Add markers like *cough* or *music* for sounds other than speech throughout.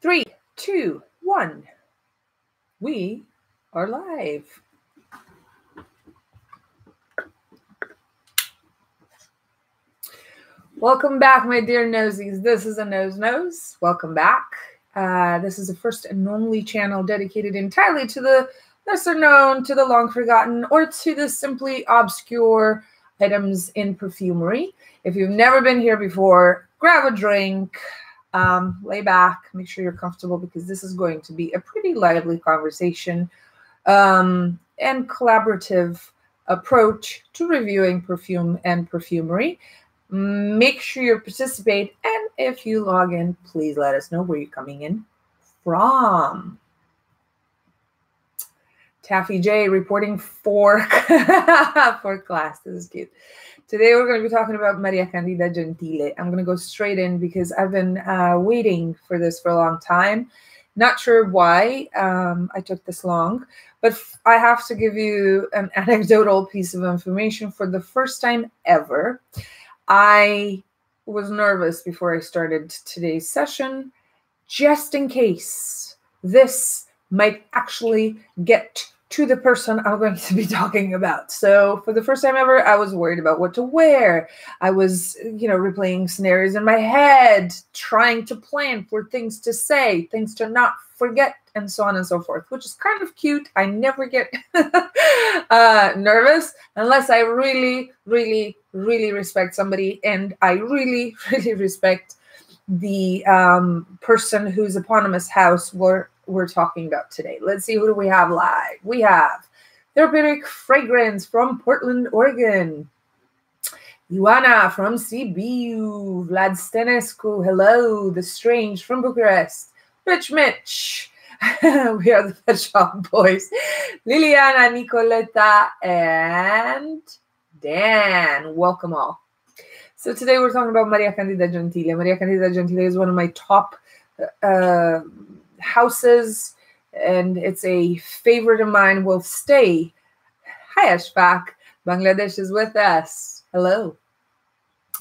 Three, two, one. We are live. Welcome back, my dear nosies. This is A Nose Knows. Welcome back. Uh, this is the first and only channel dedicated entirely to the lesser known, to the long forgotten, or to the simply obscure items in perfumery. If you've never been here before, grab a drink, um, lay back, make sure you're comfortable because this is going to be a pretty lively conversation um, and collaborative approach to reviewing perfume and perfumery. Make sure you participate, and if you log in, please let us know where you're coming in from. Taffy J reporting for *laughs* for class. This is cute. Today we're going to be talking about Maria Candida Gentile. I'm going to go straight in because I've been uh, waiting for this for a long time. Not sure why um, I took this long, but I have to give you an *laughs* anecdotal piece of information for the first time ever. I was nervous before I started today's session, just in case this might actually get to the person I'm going to be *laughs* talking about. So, for the first time ever, I was worried about what to wear. I was, you know, replaying scenarios in my head, trying to plan for things to say, things to not forget, and so on and so forth, which is kind of cute. I never get *laughs* uh, nervous unless I really, really, really respect somebody, and I really, *laughs* really respect the um, person whose eponymous house we're, we're talking about today. Let's see who do we have live. We have Therapeutic Fragrance from Portland, Oregon. Ioana from CBU. Vlad Stenescu. Hello. The Strange from Bucharest. Rich Mitch. *laughs* we are the Pet Shop Boys. Liliana, Nicoletta, and Dan. Welcome all. So today we're talking about Maria Candida Gentile. Maria Candida Gentile is one of my top uh, houses, and it's a favorite of mine. Will stay. Hi, Ashfaq. Bangladesh is with us. Hello.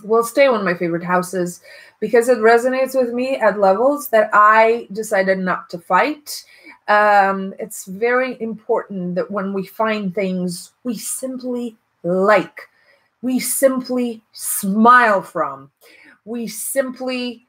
Will stay one of my favorite houses because it resonates with me at levels that I decided not to fight. Um, it's very important that when we find things we simply like we simply smile from. We simply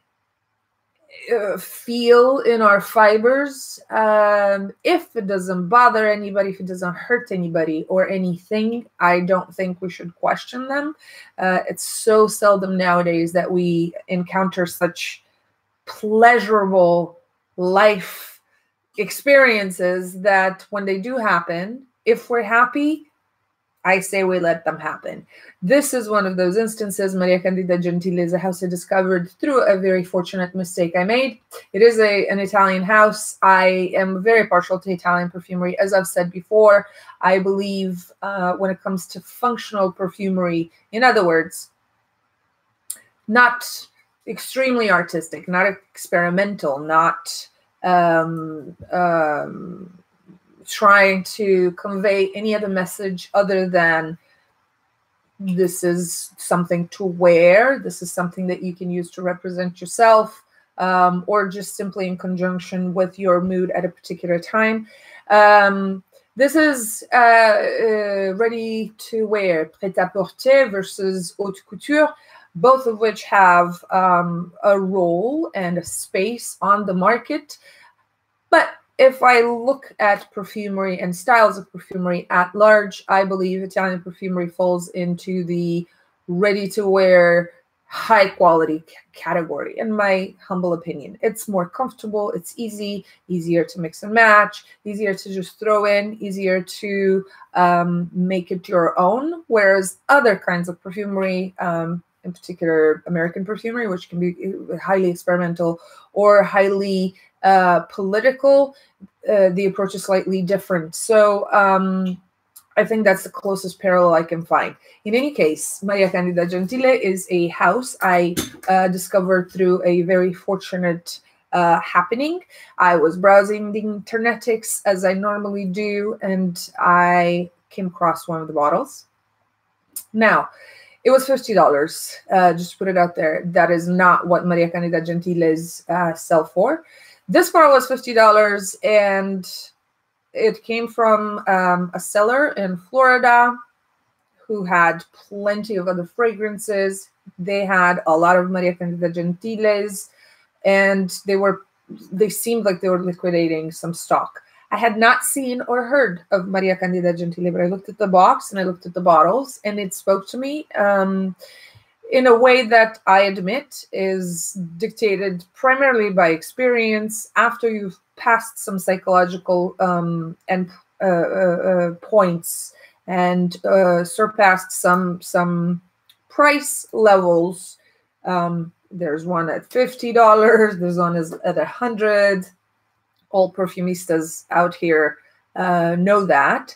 uh, feel in our fibers um, if it doesn't bother anybody, if it doesn't hurt anybody or anything, I don't think we should question them. Uh, it's so seldom nowadays that we encounter such pleasurable life experiences that when they do happen, if we're happy, I say we let them happen. This is one of those instances. Maria Candida Gentile is a house I discovered through a very fortunate mistake I made. It is a, an Italian house. I am very partial to Italian perfumery. As I've said before, I believe uh, when it comes to functional perfumery, in other words, not extremely artistic, not experimental, not um, um, trying to convey any other message other than this is something to wear, this is something that you can use to represent yourself, um, or just simply in conjunction with your mood at a particular time. Um, this is uh, uh, ready to wear, prêt-à-porter versus haute couture, both of which have um, a role and a space on the market. But if I look at perfumery and styles of perfumery at large, I believe Italian perfumery falls into the ready to wear, high quality category, in my humble opinion. It's more comfortable, it's easy, easier to mix and match, easier to just throw in, easier to um, make it your own. Whereas other kinds of perfumery, um, in particular American perfumery, which can be highly experimental or highly uh, political, uh, the approach is slightly different. So um, I think that's the closest parallel I can find. In any case, Maria Candida Gentile is a house I uh, discovered through a very fortunate uh, happening. I was browsing the internetics as I normally do, and I came across one of the bottles. Now, it was fifty dollars. Uh, just put it out there. That is not what Maria Candida Gentiles uh, sell for. This bottle was $50 and it came from um, a seller in Florida who had plenty of other fragrances. They had a lot of Maria Candida Gentiles and they were they seemed like they were liquidating some stock. I had not seen or heard of Maria Candida Gentile, but I looked at the box and I looked at the bottles, and it spoke to me um, in a way that I admit is dictated primarily by experience. After you've passed some psychological um, and uh, uh, uh points and uh, surpassed some some price levels. Um, there's one at fifty dollars. There's one at a hundred all perfumistas out here uh, know that,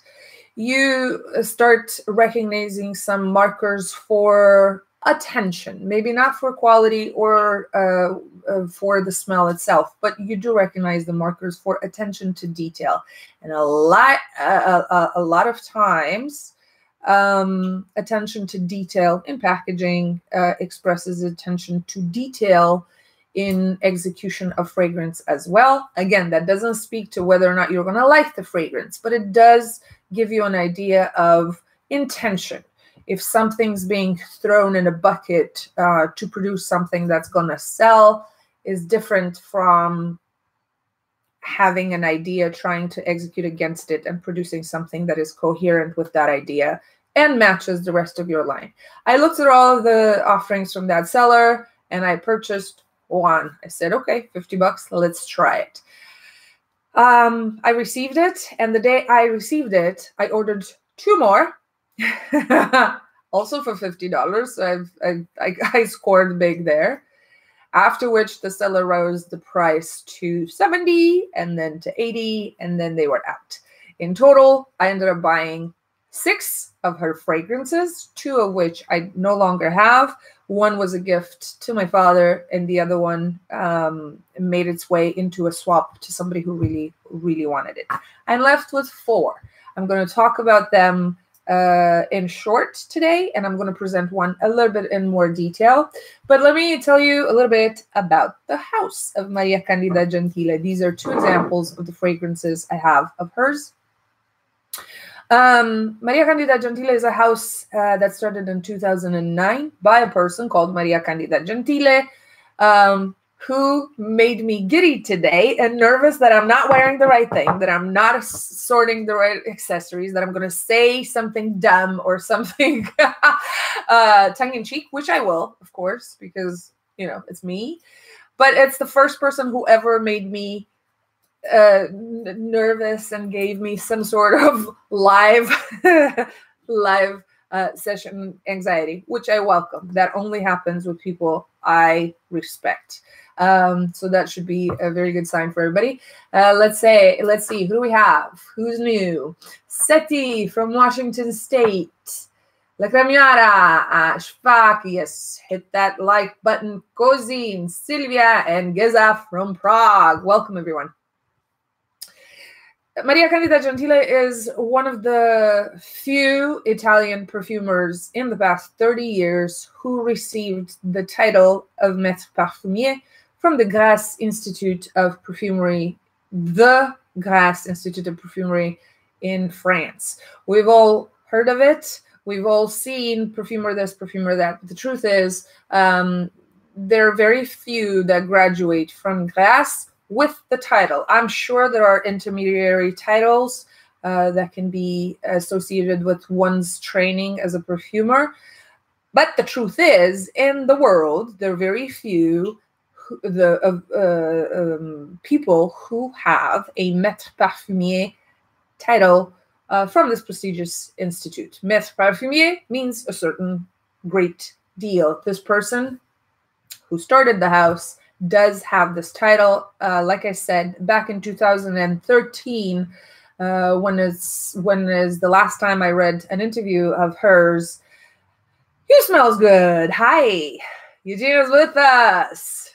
you start recognizing some markers for attention, maybe not for quality or uh, uh, for the smell itself, but you do recognize the markers for attention to detail. And a lot, a, a lot of times, um, attention to detail in packaging uh, expresses attention to detail in execution of fragrance as well. Again, that doesn't speak to whether or not you're going to like the fragrance, but it does give you an idea of intention. If something's being thrown in a bucket uh, to produce something that's going to sell, is different from having an idea, trying to execute against it, and producing something that is coherent with that idea and matches the rest of your line. I looked at all of the offerings from that seller and I purchased one. I said, okay, 50 bucks, let's try it. Um, I received it, and the day I received it, I ordered two more, *laughs* also for $50. So I've, I, I, *laughs* I scored big there. After which the seller rose the price to 70 and then to 80, and then they were out. In total, I ended up buying six of her fragrances, two of which I no longer have. One was a gift to my father, and the other one um, made its way into a swap to somebody who really, really wanted it. I'm left with four. I'm going to talk about them uh, in short today, and I'm going to present one a little bit in more detail. But let me tell you a little bit about the house of Maria Candida Gentile. These are two examples of the fragrances I have of hers. Um, Maria Candida Gentile is a house uh, that started in 2009 by a person called Maria Candida Gentile, um, who made me giddy today and nervous that I'm not wearing the right thing, that I'm not sorting the right accessories, that I'm going to say something dumb or something *laughs* uh, tongue in cheek, which I will, of course, because, you know, it's me. But it's the first person who ever made me uh, nervous and gave me some sort of live *laughs* live uh, session anxiety, which I welcome. That only happens with people I respect. Um, so that should be a very good sign for everybody. Uh, let's say, let's see, who do we have? Who's new? Seti from Washington State. La Cremiara, uh, yes, hit that like button. Kozin, Sylvia, and Geza from Prague. Welcome, everyone. Maria Candida Gentile is one of the few Italian perfumers in the past 30 years who received the title of Maître Parfumier from the Grasse Institute of Perfumery, the Grasse Institute of Perfumery in France. We've all heard of it. We've all seen perfumer this, perfumer that. But the truth is, um, there are very few that graduate from Grasse with the title. I'm sure there are intermediary titles uh, that can be associated with one's training as a perfumer. But the truth is, in the world, there are very few who, the uh, um, people who have a maître parfumier title uh, from this prestigious institute. Maître parfumier means a certain great deal. This person who started the house does have this title. Uh, like I said, back in 2013, uh, when is when is the last time I read an interview of hers? You smells good. Hi, Eugene is with us.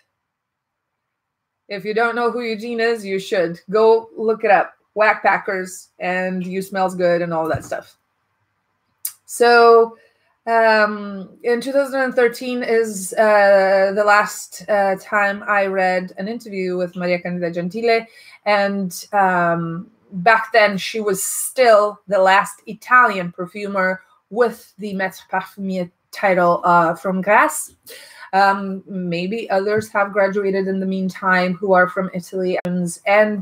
If you don't know who Eugene is, you should go look it up. Whack Packers and You Smells Good and all that stuff. So Um, in 2013 is uh, the last uh, time I read an interview with Maria Candida Gentile, and um, back then she was still the last Italian perfumer with the Maître Parfumier title uh, from Grasse. Um, maybe others have graduated in the meantime who are from Italy and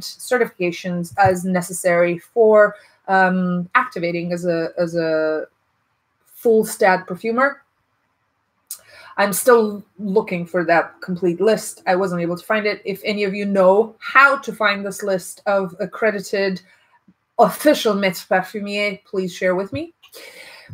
certifications as necessary for um, activating as a as a full stat perfumer. I'm still looking for that complete list. I wasn't able to find it. If any of you know how to find this list of accredited official Maître Parfumier, please share with me.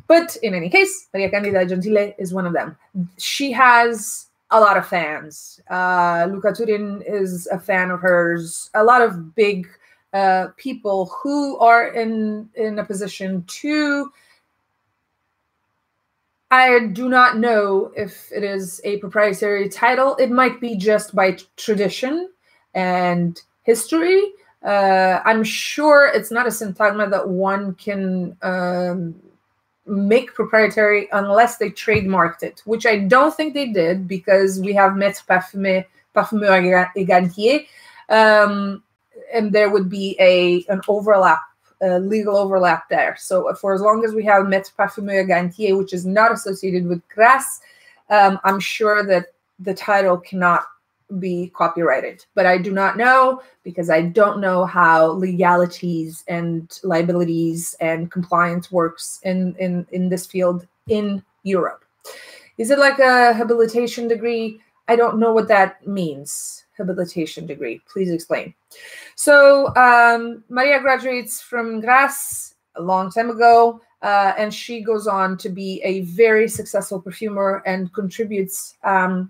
But in any case, Maria Candida Gentile is one of them. She has a lot of fans. Uh, Luca Turin is a fan of hers. A lot of big uh, people who are in in a position to. I do not know if it is a proprietary title. It might be just by tradition and history. Uh, I'm sure it's not a syntagma that one can um, make proprietary unless they trademarked it, which I don't think they did because we have Maître Parfumé, Parfumeur et Gantier, um, and there would be a an overlap, legal overlap there. So for as long as we have Maître Parfumeur et Gantier, which is not associated with Grasse, um, I'm sure that the title cannot be copyrighted. But I do not know because I don't know how legalities and liabilities and compliance works in, in, in this field in Europe. Is it like a habilitation degree? I don't know what that means. Habilitation degree. Please explain. So um, Maria graduates from Grasse a long time ago. Uh, and she goes on to be a very successful perfumer and contributes um,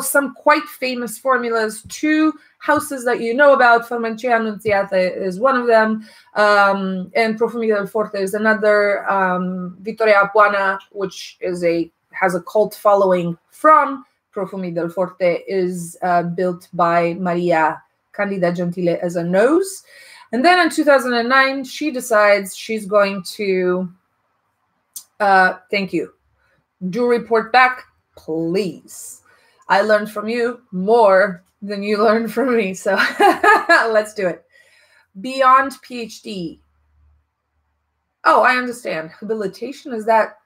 some quite famous formulas to houses that you know about. Farmacia Annunziata is one of them, um, and Profumi del Forte is another. Um, Vittoria Apuana, which is a has a cult following from Profumi del Forte, is uh, built by Maria Candida Gentile as a nose. And then in 2009, she decides she's going to, uh, thank you, do report back, please. I learned from you more than you learned from me. So *laughs* let's do it. Beyond PhD. Oh, I understand. Habilitation is that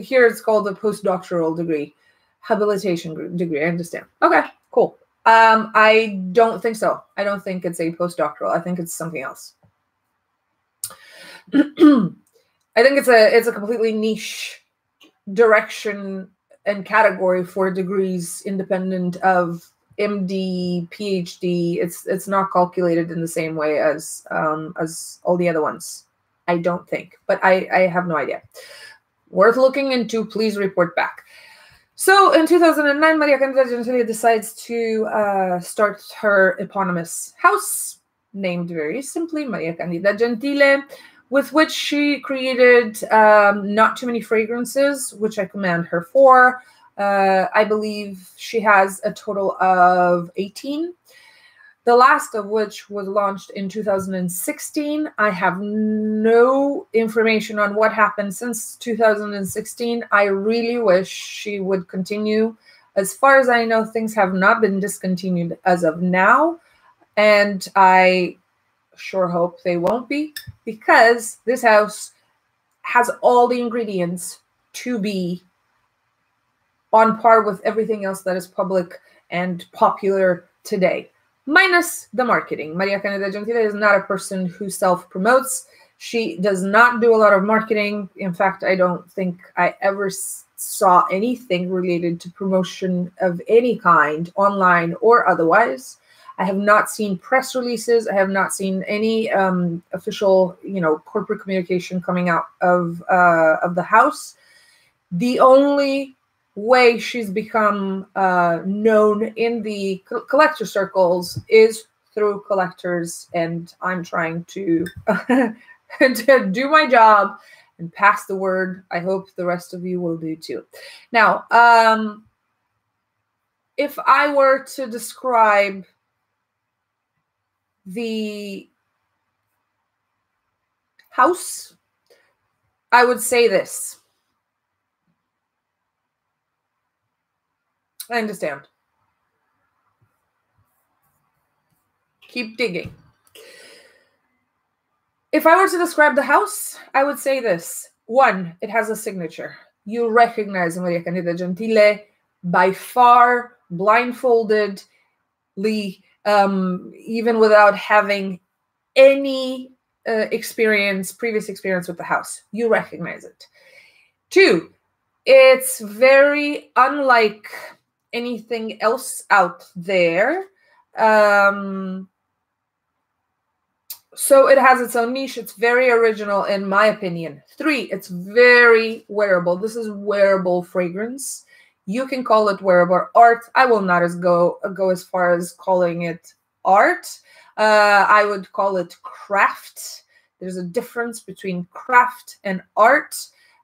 here it's called a postdoctoral degree. Habilitation degree. I understand. Okay, cool. Um, I don't think so. I don't think it's a postdoctoral. I think it's something else. *clears throat* I think it's a it's a completely niche direction and category for degrees independent of MD, PhD. It's it's not calculated in the same way as um, as all the other ones. I don't think, but I I have no idea. Worth looking into. Please report back. So in 2009, Maria Candida Gentile decides to uh, start her eponymous house, named very simply Maria Candida Gentile, with which she created um, not too many fragrances, which I commend her for. Uh, I believe she has a total of 18, the last of which was launched in 2016. I have no information on what happened since 2016. I really wish she would continue. As far as I know, things have not been discontinued as of now. And I sure hope they won't be because this house has all the ingredients to be on par with everything else that is public and popular today, minus the marketing. Maria Candida Gentile is not a person who self promotes. She does not do a lot of marketing. In fact, I don't think I ever saw anything related to promotion of any kind, online or otherwise. I have not seen press releases. I have not seen any um, official, you know, corporate communication coming out of uh, of the house. The only way she's become uh, known in the co- collector circles is through collectors, and I'm trying to, *laughs* to do my job and pass the word. I hope the rest of you will do too. Now, um, if I were to describe the house, I would say this. I understand. Keep digging. If I were to describe the house, I would say this. One, it has a signature. You recognize Maria Candida Gentile by far, blindfoldedly, um, even without having any uh, experience, previous experience with the house. You recognize it. Two, it's very unlike anything else out there. Um, so it has its own niche. It's very original, in my opinion. Three, it's very wearable. This is wearable fragrance. You can call it wearable art. I will not as go go as far as calling it art. Uh, I would call it craft. There's a difference between craft and art.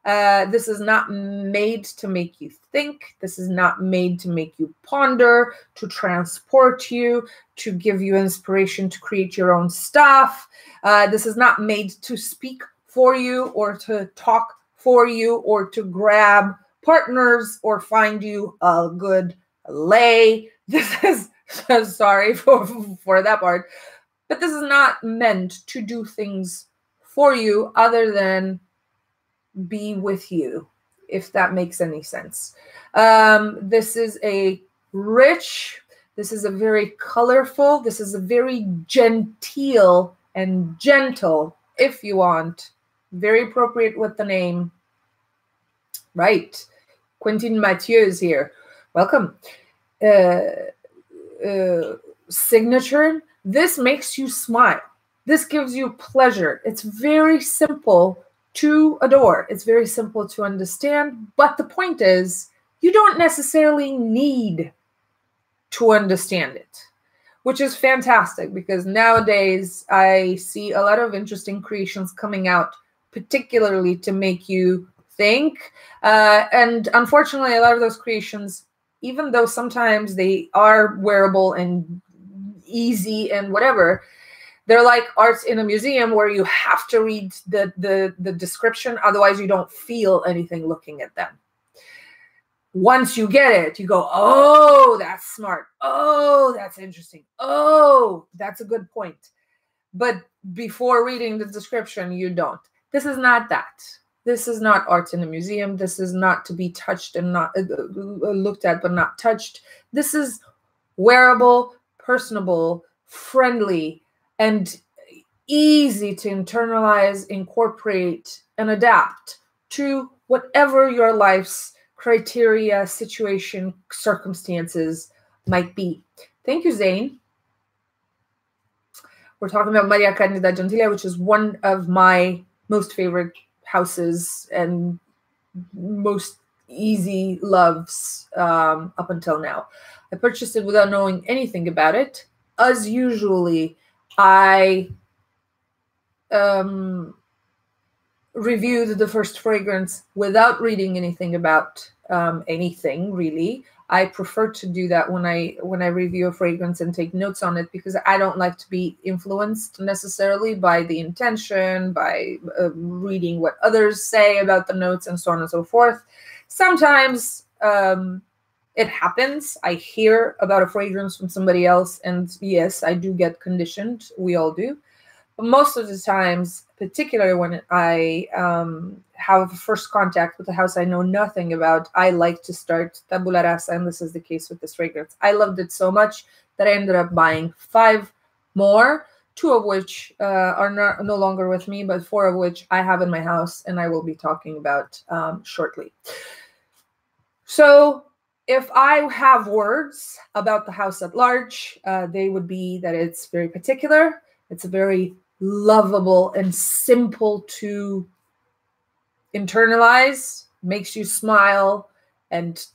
Uh, this is not made to make you think. This is not made to make you ponder, to transport you, to give you inspiration to create your own stuff. Uh, this is not made to speak for you or to talk for you or to grab partners or find you a good lay. *laughs* This is sorry for, for that part, but this is not meant to do things for you other than be with you, if that makes any sense. Um, this is a rich, this is a very colorful, this is a very genteel and gentle, if you want, very appropriate with the name. Right. Quentin Mathieu is here. Welcome. Uh, uh, signature. This makes you smile. This gives you pleasure. It's very simple to adore. It's very simple to understand, but the point is, you don't necessarily need to understand it, which is fantastic because nowadays I see a lot of interesting creations coming out, particularly to make you think. Uh, and unfortunately, a lot of those creations, even though sometimes they are wearable and easy and whatever, they're like arts in a museum where you have to read the the, the description otherwise you don't feel anything looking at them. Once you get it you go oh that's smart. Oh that's interesting. Oh that's a good point. But before reading the description you don't. This is not that. This is not art in a museum. This is not to be touched and not uh, uh looked at but not touched. This is wearable personable friendly and easy to internalize, incorporate, and adapt to whatever your life's criteria, situation, circumstances might be. Thank you, Zane. We're talking about Maria Candida Gentile, which is one of my most favorite houses and most easy loves um, up until now. I purchased it without knowing anything about it. As usually, I um, reviewed the first fragrance without reading anything about um, anything really. I prefer to do that when I when I review a fragrance and take notes on it because I don't like to be influenced necessarily by the intention, by uh, reading what others say about the notes and so on and so forth. Sometimes um, it happens. I hear about a fragrance from somebody else, and yes, I do get conditioned. We all do. But most of the times, particularly when I um, have first contact with a house I know nothing about, I like to start tabula rasa, and this is the case with this fragrance. I loved it so much that I ended up buying five more, two of which uh, are not, no longer with me, but four of which I have in my house, and I will be talking about um, shortly. So if I have words about the house at large, uh, they would be that it's very particular, it's a very lovable and simple to internalize, makes you smile, and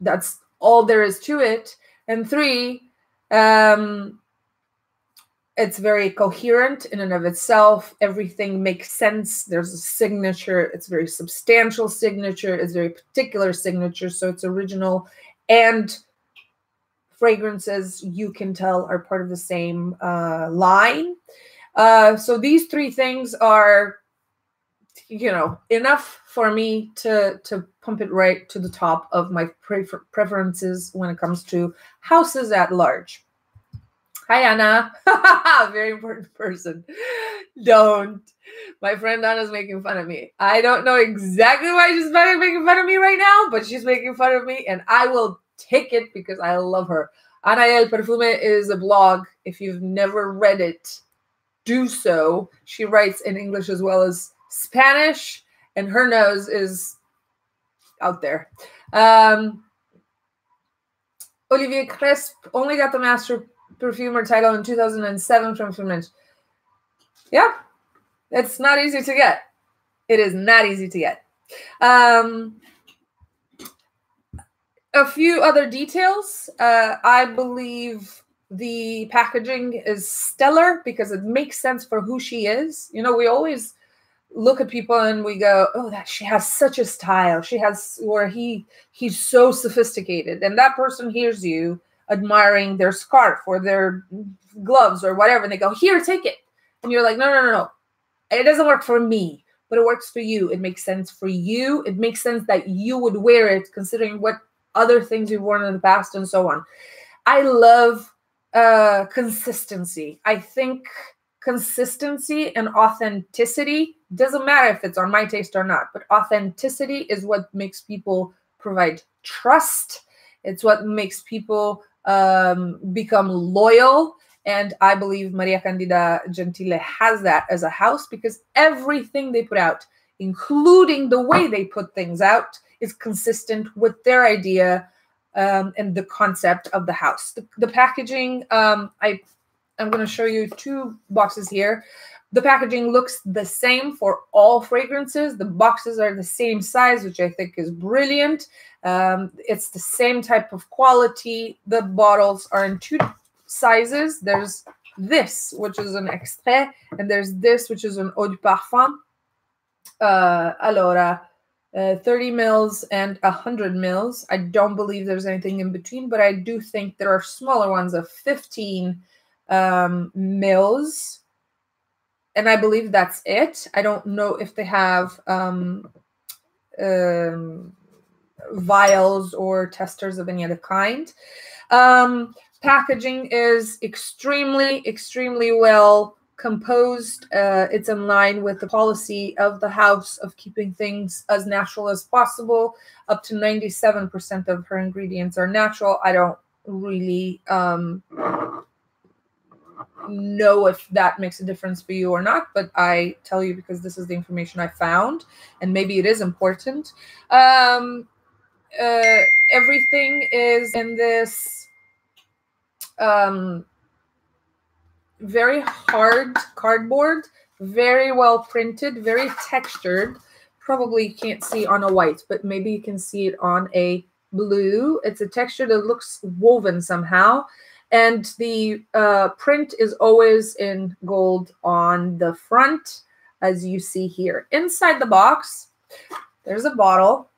that's all there is to it. And three, um, it's very coherent in and of itself. Everything makes sense. There's a signature. It's very substantial signature. It's very particular signature. So it's original and fragrances you can tell are part of the same uh, line. Uh, so these three things are you know enough for me to to pump it right to the top of my prefer- preferences when it comes to houses at large hi anna. *laughs* Very important person. Don't. My friend anna's making fun of me. I don't know exactly why she's making fun of me right now but she's making fun of me and i will take it because i love her. Ana el perfume is a blog. If you've never read it do so. She writes in english as well as Spanish, and her nose is out there. Um, Olivier Cresp only got the Master Perfumer title in 2007 from French. Yeah, it's not easy to get. It is not easy to get. Um, a few other details. Uh, I believe the packaging is stellar because it makes sense for who she is. You know, we always look at people and we go, "Oh, that she has such a style. She has where he he's so sophisticated." And that person hears you admiring their scarf or their gloves or whatever, and they go, "Here, take it." And you're like, "No, no, no, no. It doesn't work for me, but it works for you. It makes sense for you. It makes sense that you would wear it considering what other things you've worn in the past and so on." I love uh consistency. I think consistency and authenticity doesn't matter if it's on my taste or not, but authenticity is what makes people provide trust. It's what makes people um, become loyal. And I believe Maria Candida Gentile has that as a house because everything they put out, including the way they put things out, is consistent with their idea um, and the concept of the house. The, the packaging, um, I I'm going to show you two boxes here. The packaging looks the same for all fragrances. The boxes are the same size, which I think is brilliant. Um, it's the same type of quality. The bottles are in two sizes. There's this, which is an extrait, and there's this, which is an eau de parfum. Uh, allora, uh, 30 mils and 100 mils. I don't believe there's anything in between, but I do think there are smaller ones of 15 um, mils, and I believe that's it. I don't know if they have um, um, vials or testers of any other kind. Um, packaging is extremely, extremely well composed. Uh, it's in line with the policy of the house of keeping things as natural as possible. Up to 97% of her ingredients are natural. I don't really um, know if that makes a difference for you or not, but I tell you because this is the information I found, and maybe it is important. Um, uh, everything is in this um, very hard cardboard, very well printed, very textured. Probably you can't see on a white, but maybe you can see it on a blue. It's a texture that looks woven somehow and the uh, print is always in gold on the front, as you see here. Inside the box, there's a bottle.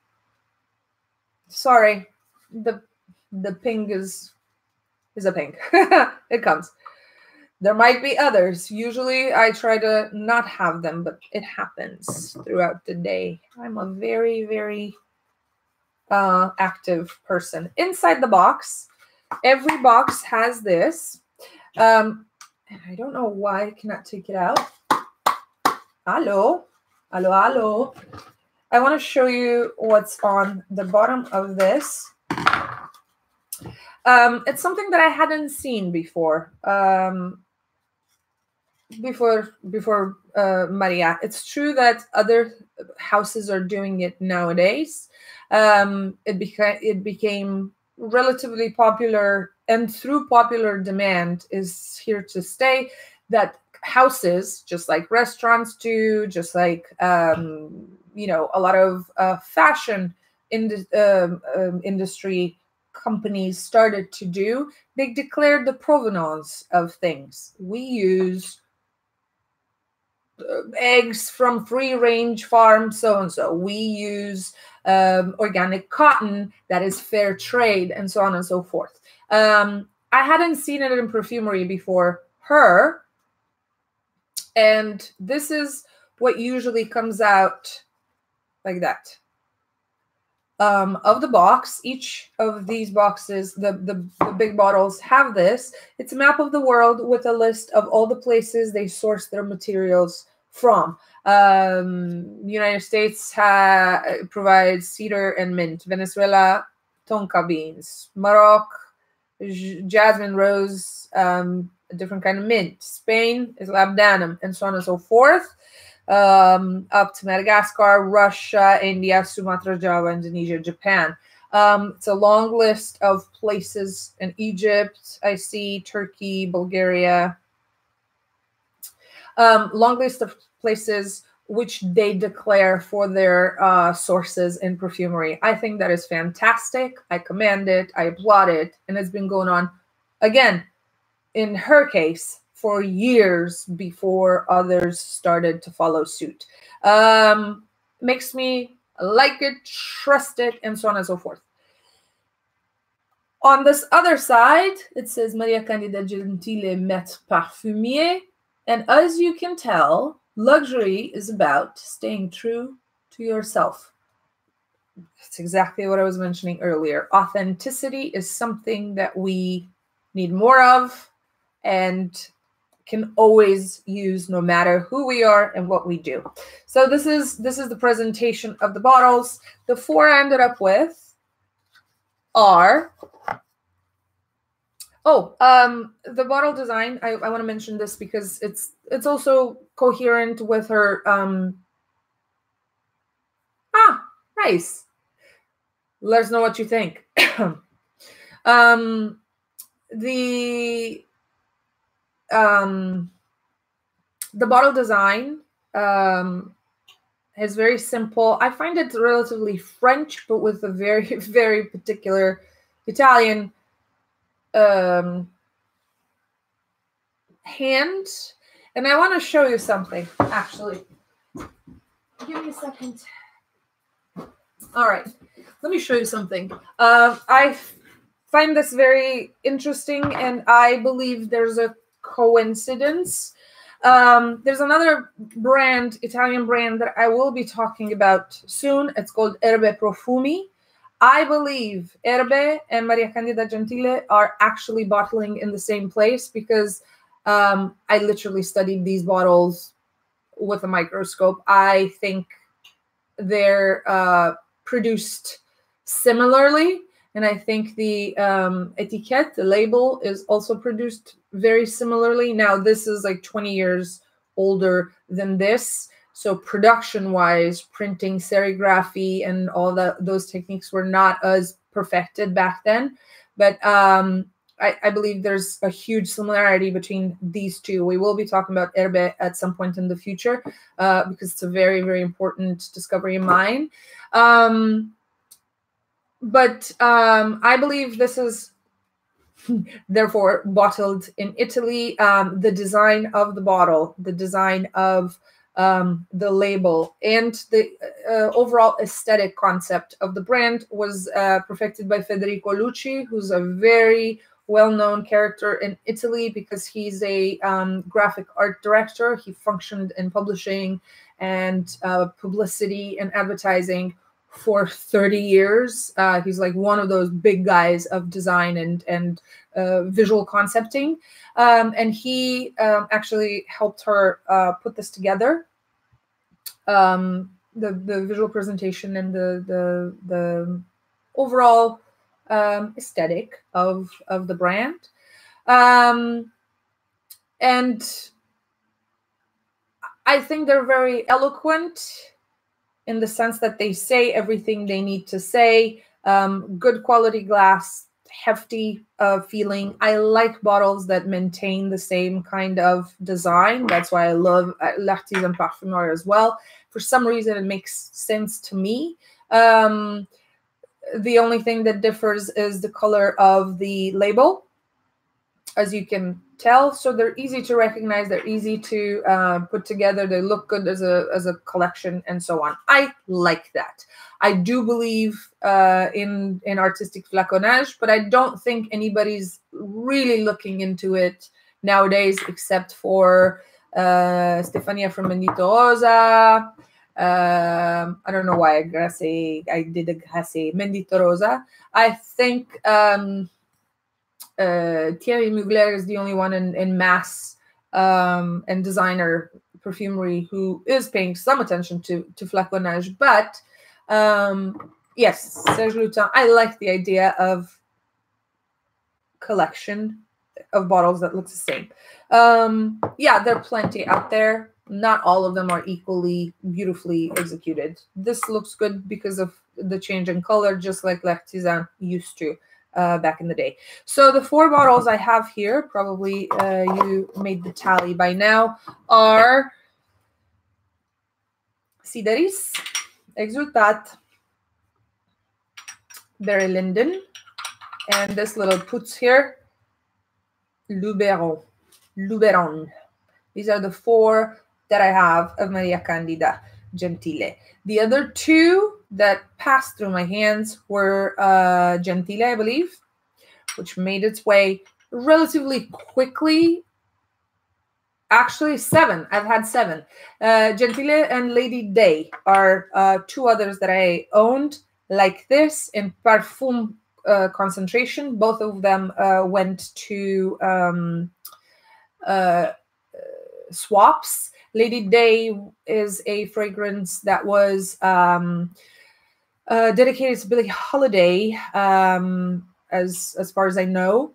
Sorry, the the pink is is a pink. *laughs* it comes. There might be others. Usually I try to not have them, but it happens throughout the day. I'm a very, very uh, active person. Inside the box, every box has this. Um, and I don't know why I cannot take it out. Hello, hello, hello. I want to show you what's on the bottom of this. Um, it's something that I hadn't seen before. Um, before before uh, Maria. It's true that other houses are doing it nowadays. Um, it became it became relatively popular and through popular demand is here to stay that houses just like restaurants do just like um, you know a lot of uh, fashion in the um, um, industry companies started to do they declared the provenance of things. We use eggs from free range farm so and so we use um, organic cotton that is fair trade, and so on and so forth. Um, I hadn't seen it in perfumery before her. And this is what usually comes out like that. Um, of the box, each of these boxes, the, the, the big bottles have this. It's a map of the world with a list of all the places they source their materials from. Um, United States ha- provides cedar and mint. Venezuela, tonka beans. Morocco, j- jasmine rose, um, a different kind of mint. Spain is labdanum, and so on and so forth. Um, up to Madagascar, Russia, India, Sumatra, Java, Indonesia, Japan. Um, it's a long list of places in Egypt, I see Turkey, Bulgaria. Um, long list of places which they declare for their uh, sources in perfumery. I think that is fantastic. I commend it. I applaud it. And it's been going on, again, in her case, for years before others started to follow suit. Um, makes me like it, trust it, and so on and so forth. On this other side, it says Maria Candida Gentile Maître Parfumier. And as you can tell, luxury is about staying true to yourself. That's exactly what I was mentioning earlier. Authenticity is something that we need more of and can always use no matter who we are and what we do. So this is this is the presentation of the bottles. The four I ended up with are Oh, um, the bottle design. I, I want to mention this because it's it's also coherent with her. Um, ah, nice. Let us know what you think. *coughs* um, the um, the bottle design um, is very simple. I find it relatively French, but with a very *laughs* very particular Italian um, hand. And I want to show you something, actually. Give me a second. All right. Let me show you something. Uh, I find this very interesting, and I believe there's a coincidence. Um, there's another brand, Italian brand, that I will be talking about soon. It's called Erbe Profumi. I believe Erbe and Maria Candida Gentile are actually bottling in the same place because um, I literally studied these bottles with a microscope. I think they're uh, produced similarly. And I think the um, etiquette, the label, is also produced very similarly. Now, this is like 20 years older than this. So production wise, printing, serigraphy, and all that those techniques were not as perfected back then. But um, I, I, believe there's a huge similarity between these two. We will be talking about Erbe at some point in the future uh, because it's a very, very important discovery of mine. Um, but um, I believe this is *laughs* therefore bottled in Italy. Um, the design of the bottle, the design of um, the label and the uh, overall aesthetic concept of the brand was uh, perfected by Federico Lucci, who's a very well-known character in Italy because he's a um, graphic art director. He functioned in publishing and uh, publicity and advertising for 30 years. Uh, he's like one of those big guys of design and and uh, visual concepting. Um, and he um, actually helped her uh, put this together um, the the visual presentation and the the the overall um, aesthetic of of the brand, um, and I think they're very eloquent in the sense that they say everything they need to say. Um, good quality glass, hefty uh, feeling. I like bottles that maintain the same kind of design. That's why I love uh, L'Artisan Parfumeur as well for some reason it makes sense to me. Um, the only thing that differs is the color of the label, as you can tell. So they're easy to recognize. They're easy to uh, put together. They look good as a as a collection and so on. I like that. I do believe uh, in in artistic flaconnage, but I don't think anybody's really looking into it nowadays, except for uh, Stefania from Mendito Rosa. Um, I don't know why I I did a say Mendito Rosa. I think um, uh, Thierry Mugler is the only one in, in mass um, and designer perfumery who is paying some attention to to flaconnage. But um, yes, Serge Lutens. I like the idea of collection of bottles that looks the same. Um, yeah, there are plenty out there. Not all of them are equally beautifully executed. This looks good because of the change in color, just like L'Artisan used to uh, back in the day. So the four bottles I have here, probably uh, you made the tally by now, are Sideris, Exultat, Barry Lyndon, and this little puts here, Luberon. Luberon. These are the four that I have of Maria Candida Gentile. The other two that passed through my hands were uh, Gentile, I believe, which made its way relatively quickly. Actually, seven. I've had seven. Uh, Gentile and Lady Day are uh, two others that I owned like this in Parfum uh, concentration. Both of them uh, went to um, uh, swaps. Lady Day is a fragrance that was um, uh, dedicated to Billie Holiday, um, as as far as I know.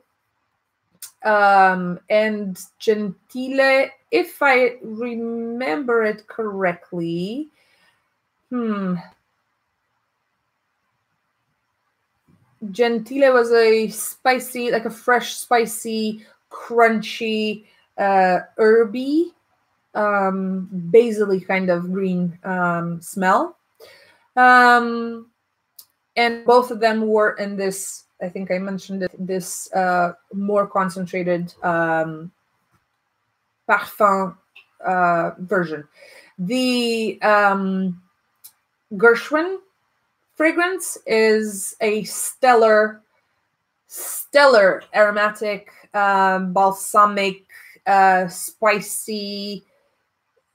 Um, and Gentile, if I remember it correctly, hmm, Gentile was a spicy, like a fresh, spicy, crunchy, uh, herby, um, basily kind of green um, smell. Um, and both of them were in this, I think I mentioned it, this uh, more concentrated um, parfum uh, version. The um, Gershwin fragrance is a stellar, stellar aromatic, um, balsamic, uh, spicy,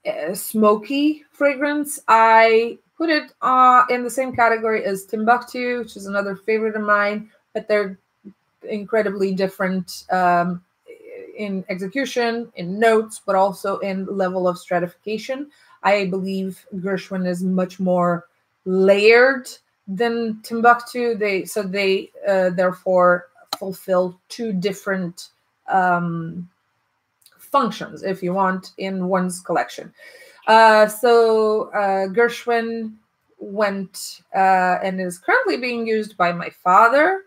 uh, smoky fragrance. I put it uh, in the same category as Timbuktu, which is another favorite of mine, but they're incredibly different um, in execution, in notes, but also in level of stratification. I believe Gershwin is much more layered than Timbuktu. They so they uh, therefore fulfill two different um, functions, if you want, in one's collection. Uh, so uh, Gershwin went uh, and is currently being used by my father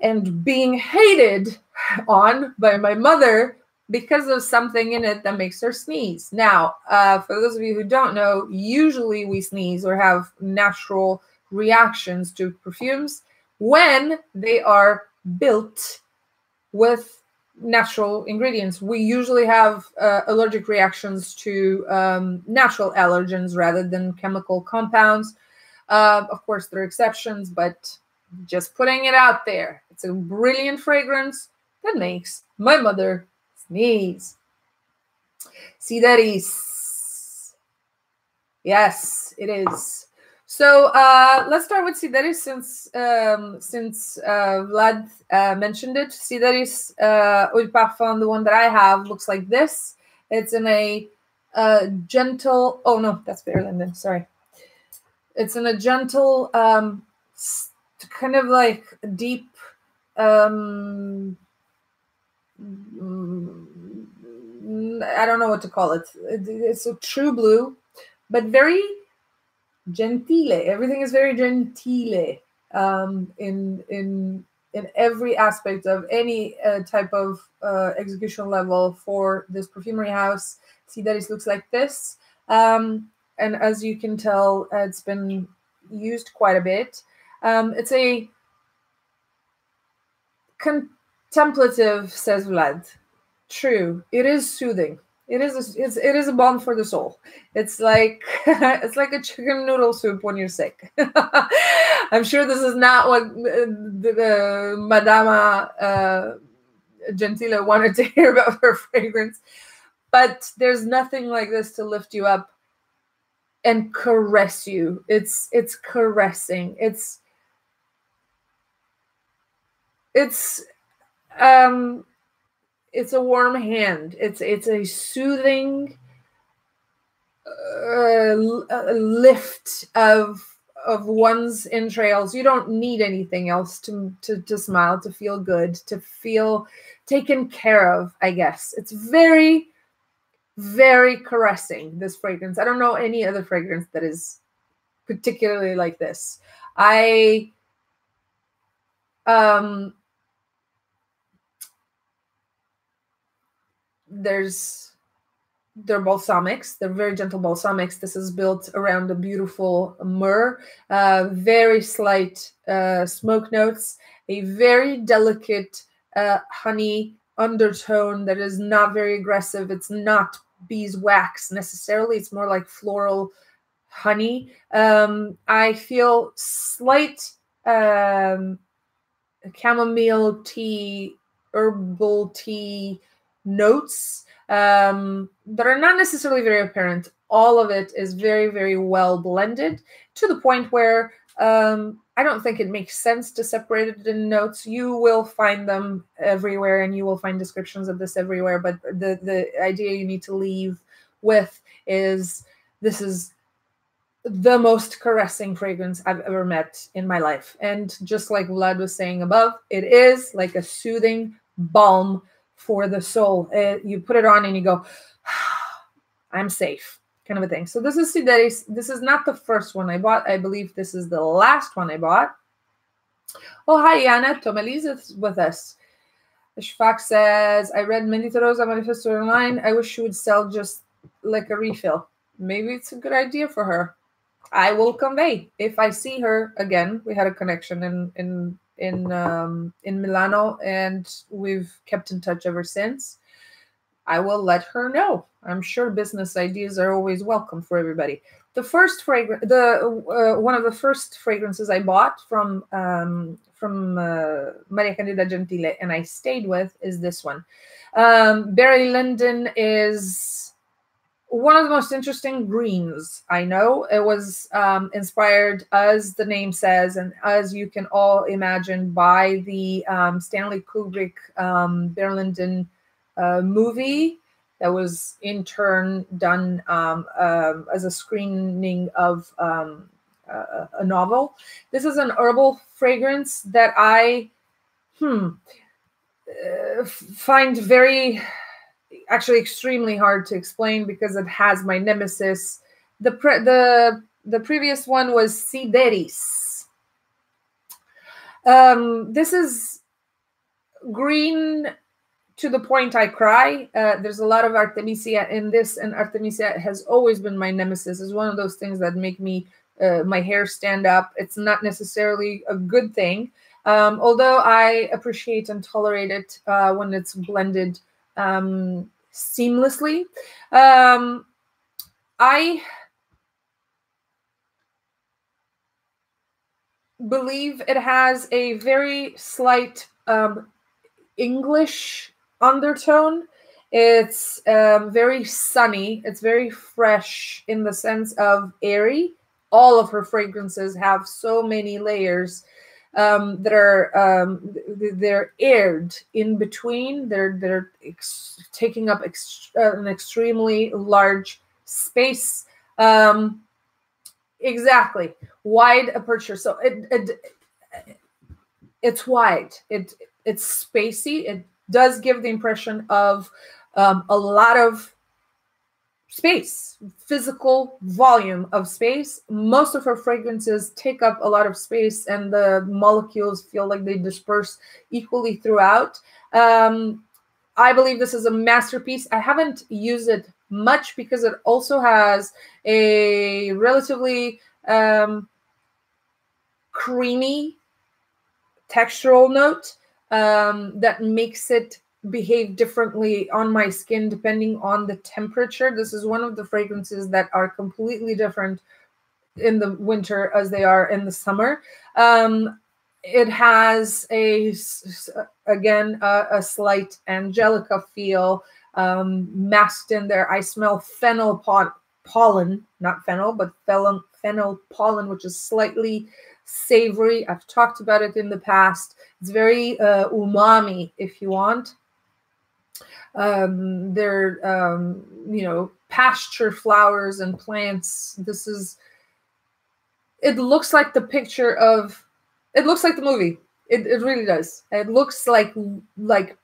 and being hated on by my mother because of something in it that makes her sneeze. Now, uh, for those of you who don't know, usually we sneeze or have natural reactions to perfumes when they are built with natural ingredients. We usually have uh, allergic reactions to um, natural allergens rather than chemical compounds. Uh, of course, there are exceptions, but just putting it out there. It's a brilliant fragrance that makes my mother sneeze. Sideris. Yes, it is. So uh, let's start with Sideris since um, since uh, Vlad uh, mentioned it. Sideris uh, Parfum, the one that I have, looks like this. It's in a uh, gentle. Oh no, that's Barry Lyndon. Sorry. It's in a gentle, um, kind of like deep. Um, mm, I don't know what to call it. It's a true blue, but very gentile. Everything is very gentile um, in in in every aspect of any uh, type of uh, execution level for this perfumery house. See that it looks like this, um, and as you can tell, it's been used quite a bit. Um, it's a contemplative, says Vlad. True, it is soothing. It is a, it's it is a balm for the soul. It's like *laughs* it's like a chicken noodle soup when you're sick. *laughs* I'm sure this is not what uh, the, the Madama uh, Gentile wanted to *laughs* hear about her fragrance, but there's nothing like this to lift you up and caress you. It's it's caressing. It's it's um it's a warm hand. It's it's a soothing uh, lift of of one's entrails. You don't need anything else to, to to smile, to feel good, to feel taken care of. I guess it's very very caressing. This fragrance. I don't know any other fragrance that is particularly like this. I um there's they're balsamics. They're very gentle balsamics. This is built around a beautiful myrrh, uh, very slight uh, smoke notes, a very delicate uh, honey undertone that is not very aggressive. It's not beeswax necessarily. It's more like floral honey. Um, I feel slight um, chamomile tea, herbal tea notes um, that are not necessarily very apparent. All of it is very, very well blended to the point where um, I don't think it makes sense to separate it in notes. You will find them everywhere and you will find descriptions of this everywhere. But the, the idea you need to leave with is this is the most caressing fragrance I've ever met in my life. And just like Vlad was saying above, it is like a soothing balm for the soul. It, you put it on and you go, *sighs* I'm safe, kind of a thing. So this is Sideris. This is not the first one I bought. I believe this is the last one I bought. Oh, hi, Anna. Tomelis is with us. Shfak says, I read Mendita Rosa Manifesto online. I wish she would sell just like a refill. Maybe it's a good idea for her. I will convey if I see her again. We had a connection in in in um, in Milano, and we've kept in touch ever since. I will let her know. I'm sure business ideas are always welcome for everybody. The first fragrance, the uh, one of the first fragrances I bought from um, from uh, Maria Candida Gentile, and I stayed with is this one. Um, Barry Lyndon is one of the most interesting greens I know. It was um, inspired, as the name says, and as you can all imagine, by the um, Stanley Kubrick um, Barry Lyndon uh, movie that was in turn done uh, as a screening of um, a, a novel. This is an herbal fragrance that I hmm, uh, find very actually extremely hard to explain because it has my nemesis. The pre- the the previous one was Sideris. Um, this is green to the point I cry. Uh, there's a lot of Artemisia in this, and Artemisia has always been my nemesis. It's one of those things that make me uh, my hair stand up. It's not necessarily a good thing, um, although I appreciate and tolerate it uh, when it's blended um, seamlessly. Um, I believe it has a very slight um, English undertone. It's um, very sunny. It's very fresh in the sense of airy. All of her fragrances have so many layers um, that are um, they're aired in between. They're they're taking up ex- uh, an extremely large space. Um, exactly, wide aperture. So it, it it's wide. It it's spacey. It does give the impression of um, a lot of space, physical volume of space. Most of her fragrances take up a lot of space, and the molecules feel like they disperse equally throughout. Um, I believe this is a masterpiece. I haven't used it much because it also has a relatively um, creamy textural note um, that makes it behave differently on my skin depending on the temperature. This is one of the fragrances that are completely different in the winter as they are in the summer. Um, it has a again a, a, slight angelica feel, um, masked in there. I smell fennel pollen, not fennel, but fennel, fennel pollen, which is slightly savory. I've talked about it in the past. It's very uh, umami, if you want. Um, they're, um, you know, pasture flowers and plants. This is, it looks like the picture of, it looks like the movie. It, it really does. It looks like like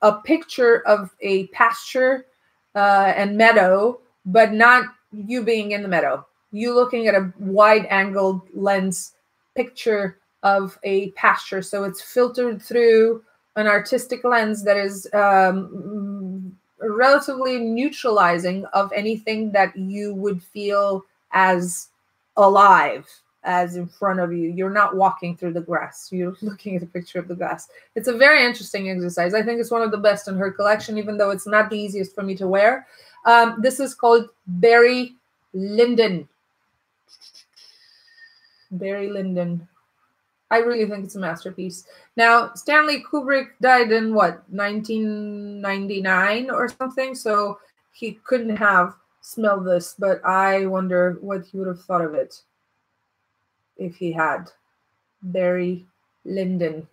a picture of a pasture uh, and meadow, but not you being in the meadow. You looking at a wide angled lens picture of a pasture. So it's filtered through an artistic lens that is um, relatively neutralizing of anything that you would feel as alive as in front of you. You're not walking through the grass. You're *laughs* looking at a picture of the grass. It's a very interesting exercise. I think it's one of the best in her collection, even though it's not the easiest for me to wear. Um, this is called Barry Lyndon. Barry Lyndon. I really think it's a masterpiece. Now, Stanley Kubrick died in what, 1999 or something? So he couldn't have smelled this, but I wonder what he would have thought of it if he had. Barry Lyndon.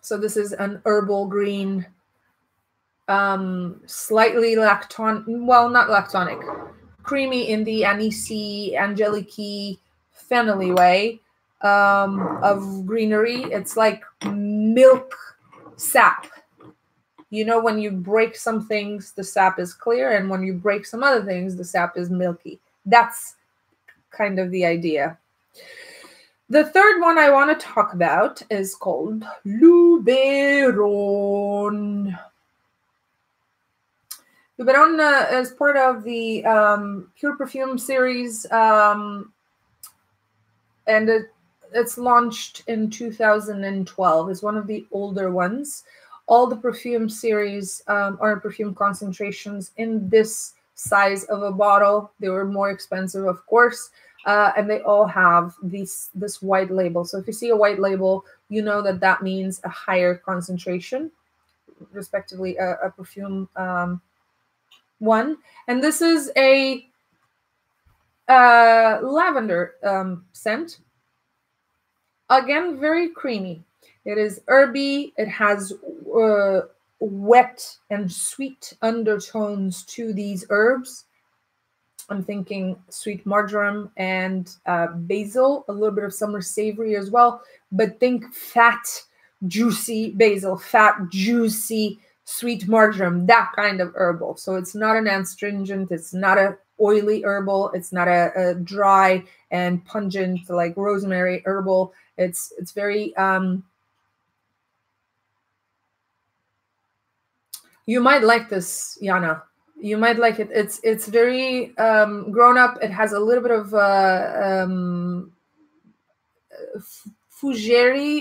So this is an herbal green, um, slightly lacton, well, not lactonic, creamy in the anisey, angelic fennelly way um, of greenery. It's like milk sap. You know, when you break some things, the sap is clear, and when you break some other things, the sap is milky. That's kind of the idea. The third one I want to talk about is called Luberon. Luberon uh, is part of the um, Pure Perfume series, um, and it, it's launched in 2012. It's one of the older ones. All the perfume series um, are perfume concentrations in this size of a bottle. They were more expensive, of course, uh, and they all have this this white label. So if you see a white label, you know that that means a higher concentration, respectively a, a perfume um, one. And this is a uh, lavender um, scent. Again, very creamy. It is herby. It has uh, wet and sweet undertones to these herbs. I'm thinking sweet marjoram and uh, basil, a little bit of summer savory as well. But think fat, juicy basil, fat, juicy sweet marjoram, that kind of herbal. So it's not an astringent, it's not a oily herbal, it's not a, a dry and pungent like rosemary herbal. It's it's very um, You might like this, Yana. You might like it. It's it's very um, grown up. It has a little bit of uh, um,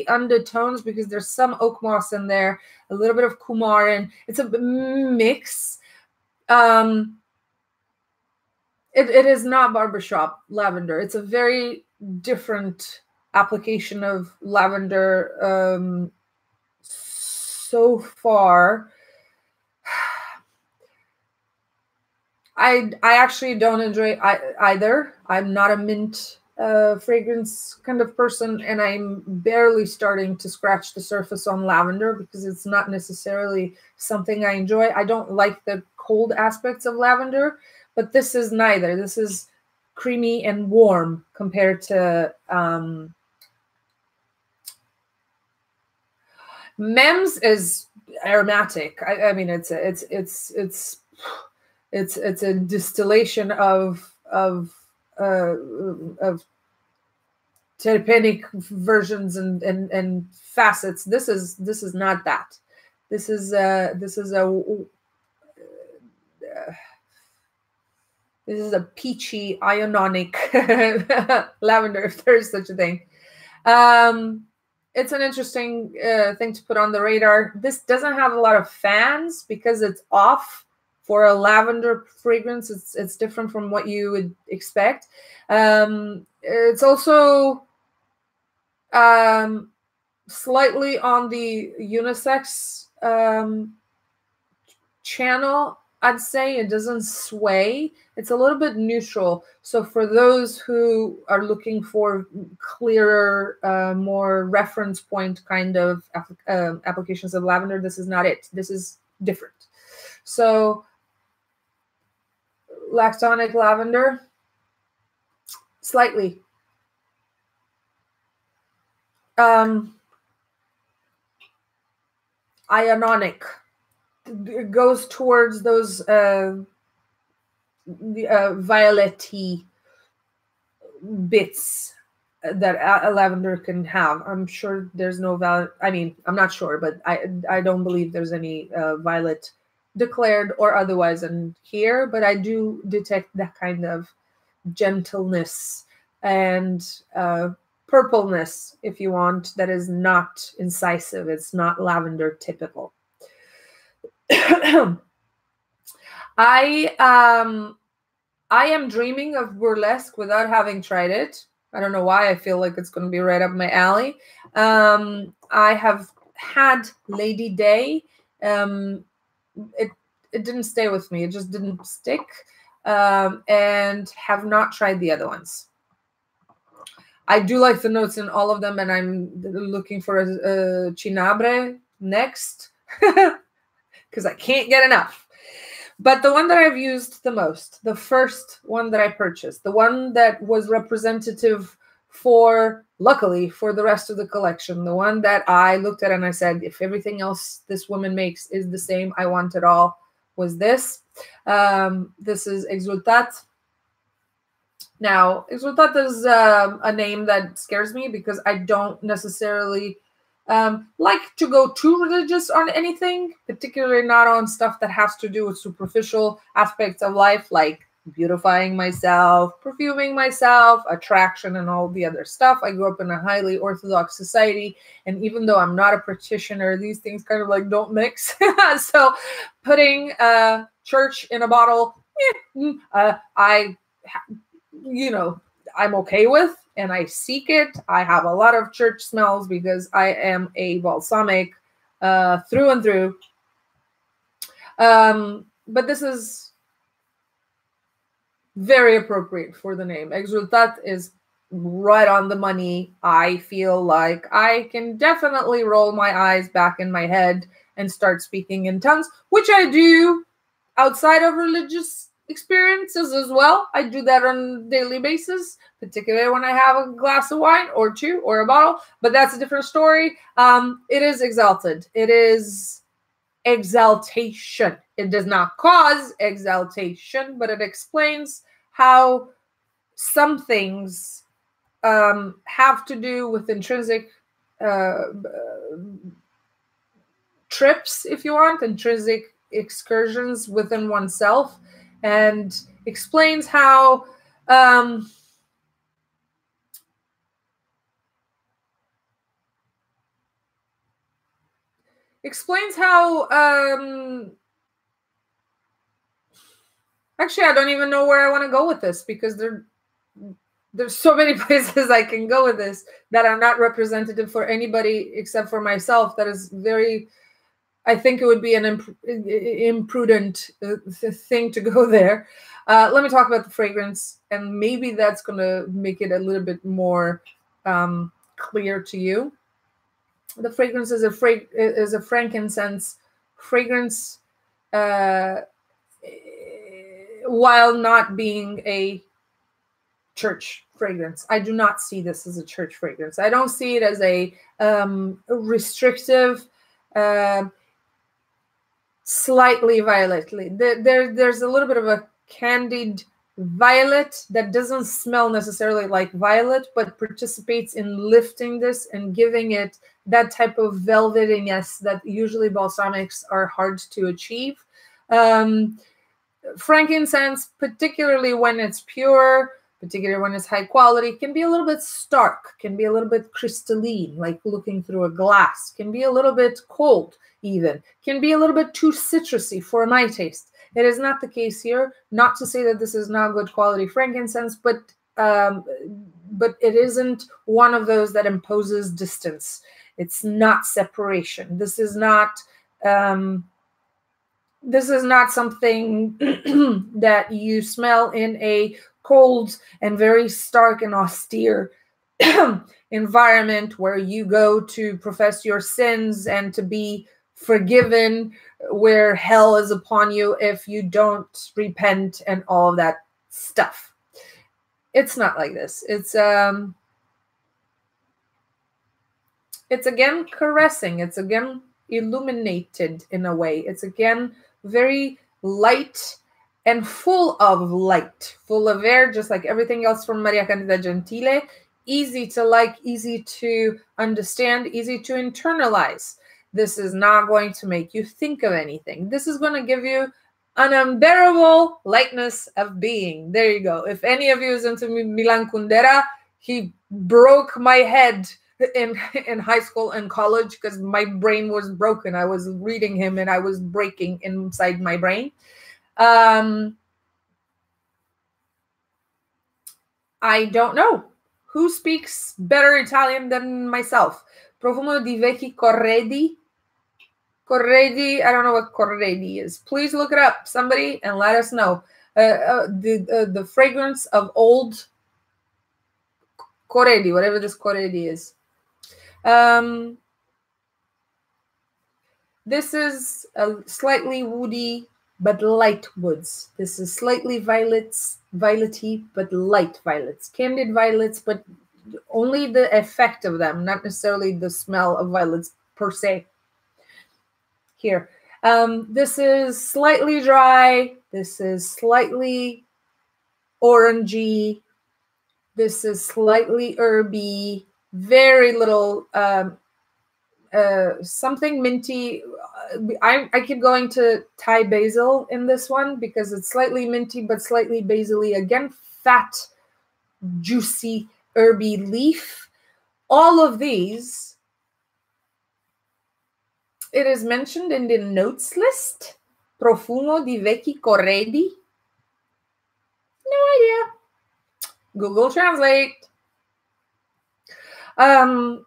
undertones because there's some oak moss in there, a little bit of coumarin. It's a mix. Um, it, it is not barbershop lavender. It's a very different application of lavender um, so far. *sighs* I I actually don't enjoy I, either. I'm not a mint uh, fragrance kind of person, and I'm barely starting to scratch the surface on lavender because it's not necessarily something I enjoy. I don't like the cold aspects of lavender, but this is neither. This is creamy and warm compared to um, Mems is aromatic. I, I mean, it's it's it's it's it's it's a distillation of of uh, of terpenic versions and, and and facets. This is this is not that. This is uh this is a uh, this is a peachy ionic *laughs* lavender if there is such a thing. Um, it's an interesting uh, thing to put on the radar. This doesn't have a lot of fans because it's off for a lavender fragrance. It's it's different from what you would expect. Um, it's also um, slightly on the unisex um, channel I'd say it doesn't sway. It's a little bit neutral. So for those who are looking for clearer, uh, more reference point kind of uh, applications of lavender, this is not it. This is different. So lactonic lavender, slightly. Um, ionic goes towards those uh, uh, violety bits that a lavender can have. I'm sure there's no val. I mean, I'm not sure, but I I don't believe there's any uh, violet declared or otherwise in here. But I do detect that kind of gentleness and uh, purpleness, if you want, that is not incisive. It's not lavender typical. I um I am dreaming of burlesque without having tried it. I don't know why I feel like it's going to be right up my alley. Um, I have had Lady Day. Um, it it didn't stay with me. It just didn't stick. Um, and have not tried the other ones. I do like the notes in all of them, and I'm looking for a, a Cinabre next. *laughs* because I can't get enough. But the one that I've used the most, the first one that I purchased, the one that was representative for, luckily, for the rest of the collection, the one that I looked at and I said, if everything else this woman makes is the same, I want it all, was this. Um, this is Exultat. Now, Exultat is um, a name that scares me because I don't necessarily um, like to go too religious on anything, particularly not on stuff that has to do with superficial aspects of life, like beautifying myself, perfuming myself, attraction, and all the other stuff. I grew up in a highly orthodox society, and even though I'm not a practitioner, these things kind of like don't mix. *laughs* so, putting uh, church in a bottle, eh, mm, uh, I, you know, I'm okay with and I seek it. I have a lot of church smells because I am a balsamic uh, through and through. Um, but this is very appropriate for the name. Exultat is right on the money. I feel like I can definitely roll my eyes back in my head and start speaking in tongues, which I do outside of religious experiences as well. I do that on a daily basis, particularly when I have a glass of wine or two or a bottle, but that's a different story. Um, it is exalted. It is exaltation. It does not cause exaltation, but it explains how some things um, have to do with intrinsic uh, trips, if you want, intrinsic excursions within oneself and explains how um, explains how um, actually i don't even know where i want to go with this because there there's so many *laughs* places i can go with this that are not representative for anybody except for myself that is very I think it would be an imp- imprudent uh, thing to go *laughs* there. Uh, let me talk about the fragrance, and maybe that's going to make it a little bit more um, clear to you. The fragrance is a fra- is a frankincense fragrance, uh, while not being a church fragrance. I do not see this as a church fragrance. I don't see it as a um, restrictive. Uh, slightly violetly. There, there, there's a little bit of a candied violet that doesn't smell necessarily like violet, but participates in lifting this and giving it that type of velvetiness that usually balsamics are hard to achieve. Um, frankincense, particularly when it's pure, particularly when it's high quality, can be a little bit stark, can be a little bit crystalline, like looking through a glass, can be a little bit cold, even, can be a little bit too citrusy for my taste. It is not the case here. Not to say that this is not good quality frankincense, but um, but it isn't one of those that imposes distance. It's not separation. This is not Um, this is not something *clears throat* that you smell in a cold and very stark and austere *clears throat* environment where you go to profess your sins and to be forgiven, where hell is upon you if you don't repent and all of that stuff. It's not like this. It's um it's again caressing. It's again illuminated in a way. It's again very light and full of light, full of air, just like everything else from Maria Candida Gentile. Easy to like, easy to understand, easy to internalize. This is not going to make you think of anything. This is going to give you an unbearable lightness of being. There you go. If any of you is into Milan Kundera, he broke my head in in high school and college because my brain was broken. I was reading him and I was breaking inside my brain. Um, I don't know who speaks better Italian than myself. Profumo di Vecchi Corredi. Corredi, I don't know what Corredi is. Please look it up, somebody, and let us know. Uh, uh, the uh, the fragrance of old Corredi, whatever this Corredi is. Um, this is a slightly woody but light woods. This is slightly violets, violety, but light violets. Candid violets, but only the effect of them, not necessarily the smell of violets per se. Here. Um, this is slightly dry. This is slightly orangey. This is slightly herby very little um, uh, something minty. I, I keep going to Thai basil in this one because it's slightly minty but slightly basily. Again, fat, juicy, herby leaf. All of these, it is mentioned in the notes list. Profumo di vecchi corredi. No idea. Google Translate. Um,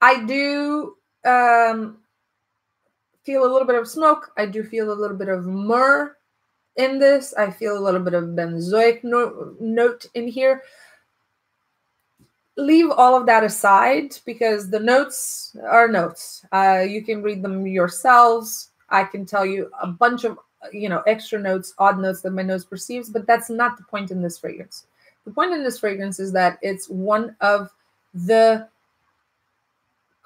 I do um, feel a little bit of smoke. I do feel a little bit of myrrh in this. I feel a little bit of benzoic no note in here. Leave all of that aside because the notes are notes. Uh, you can read them yourselves. I can tell you a bunch of you know extra notes, odd notes that my nose perceives, but that's not the point in this fragrance. The point in this fragrance is that it's one of the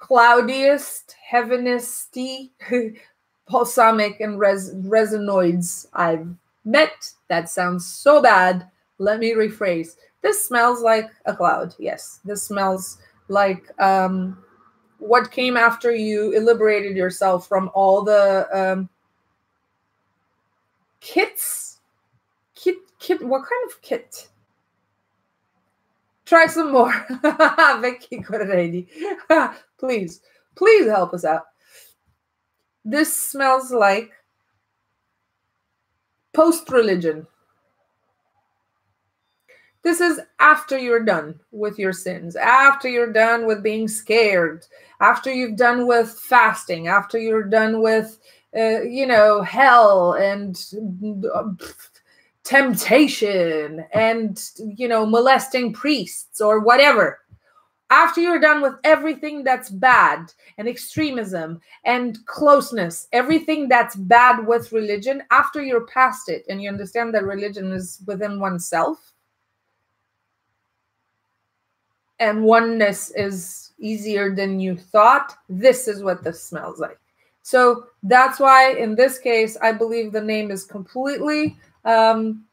cloudiest, heavenisty, *laughs* balsamic, and res- resinoids I've met. That sounds so bad. Let me rephrase. This smells like a cloud. Yes, this smells like um, what came after you liberated yourself from all the um, kits. Kit, kit. What kind of kit? Try some more. *laughs* Vicky Corredi. *laughs* please, please help us out. This smells like post religion. This is after you're done with your sins, after you're done with being scared, after you've done with fasting, after you're done with, uh, you know, hell and uh, temptation and you know molesting priests or whatever. After you're done with everything that's bad and extremism and closeness everything that's bad with religion after you're past it and you understand that religion is within oneself and oneness is easier than you thought this is what this smells like. So that's why in this case i believe the name is completely um,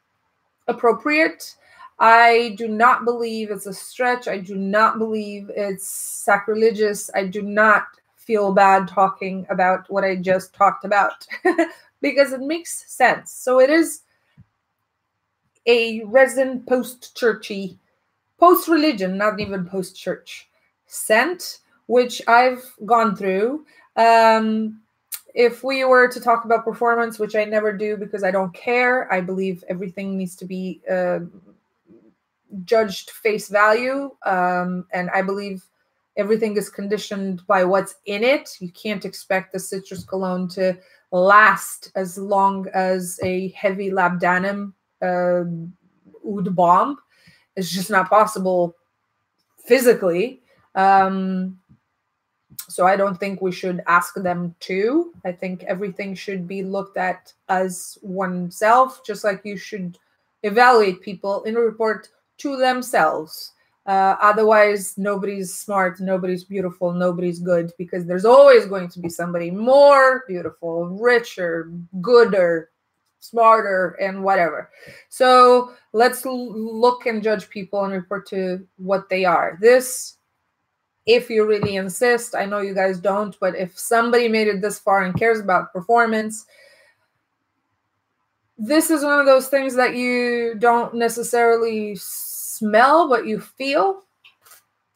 appropriate. I do not believe it's a stretch. I do not believe it's sacrilegious. I do not feel bad talking about what I just talked about *laughs* because it makes sense. So it is a resin post churchy, post religion, not even post church scent, which I've gone through. Um, if we were to talk about performance, which I never do because I don't care, I believe everything needs to be uh, judged face value. Um, and I believe everything is conditioned by what's in it. You can't expect the citrus cologne to last as long as a heavy labdanum uh, oud bomb. It's just not possible physically. Um, so I don't think we should ask them to. I think everything should be looked at as oneself, just like you should evaluate people in a report to themselves. Uh, otherwise, nobody's smart, nobody's beautiful, nobody's good because there's always going to be somebody more beautiful, richer, gooder, smarter, and whatever. So let's look and judge people and report to what they are. This, if you really insist, I know you guys don't, but if somebody made it this far and cares about performance, this is one of those things that you don't necessarily smell, but you feel.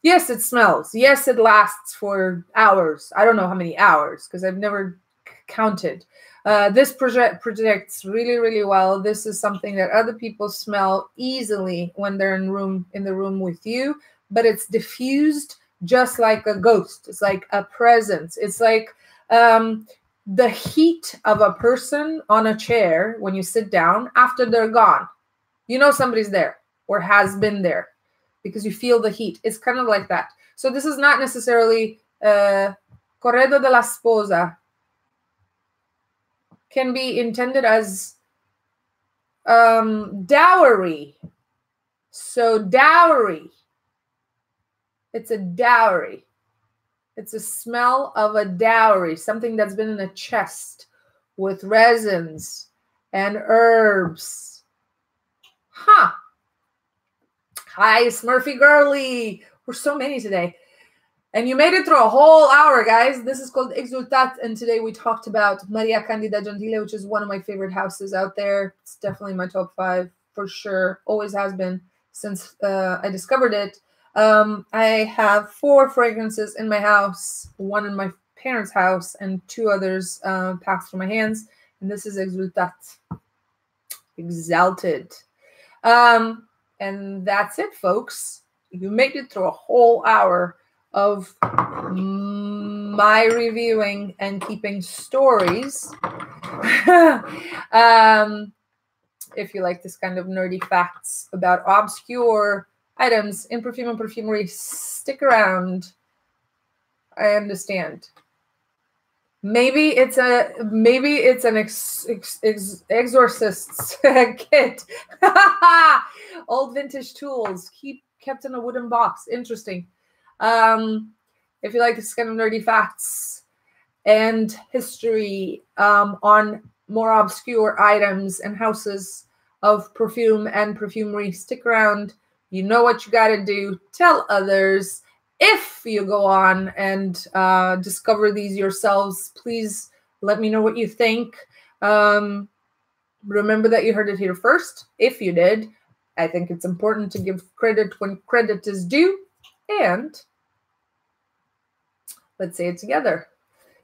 Yes, it smells. Yes, it lasts for hours. I don't know how many hours because I've never counted. Uh, this project projects really, really well. This is something that other people smell easily when they're in room in the room with you, but it's diffused just like a ghost. It's like a presence. It's like um, the heat of a person on a chair when you sit down after they're gone. You know somebody's there or has been there because you feel the heat. It's kind of like that. So this is not necessarily uh, corredo de la sposa can be intended as um, dowry. So dowry, it's a dowry. It's a smell of a dowry, something that's been in a chest with resins and herbs. Huh. Hi, Smurfy Girly. We're so many today. And you made it through a whole hour, guys. This is called Exultat. And today we talked about Maria Candida Gentile, which is one of my favorite houses out there. It's definitely my top five for sure. Always has been since uh, I discovered it. Um, I have four fragrances in my house, one in my parents' house, and two others uh, passed through my hands. And this is Exultat. Exalted. Um, and that's it, folks. You made it through a whole hour of my reviewing and keeping stories. *laughs* um, if you like this kind of nerdy facts about obscure items in perfume and perfumery, stick around. I understand. Maybe it's a maybe it's an ex, ex, ex, exorcist's *laughs* kit. *laughs* Old vintage tools keep kept in a wooden box. Interesting. Um, if you like this kind of nerdy facts and history um, on more obscure items and houses of perfume and perfumery, stick around. You know what you got to do. Tell others if you go on and uh, discover these yourselves, please let me know what you think. Um, remember that you heard it here first. If you did, I think it's important to give credit when credit is due. And let's say it together.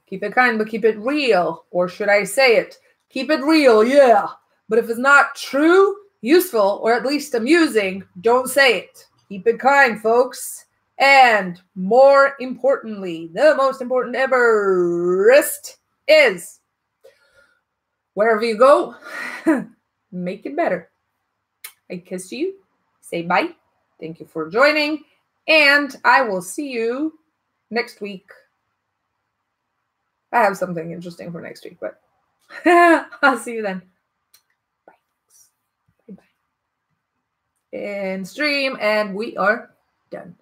Keep it kind, but keep it real. Or should I say it? Keep it real, yeah. But if it's not true, useful, or at least amusing, don't say it. Keep it kind, folks. And more importantly, the most important Everest is wherever you go, *laughs* make it better. I kiss you, say bye. Thank you for joining, and I will see you next week. I have something interesting for next week, but *laughs* I'll see you then. Bye. Bye bye. And stream, and we are done.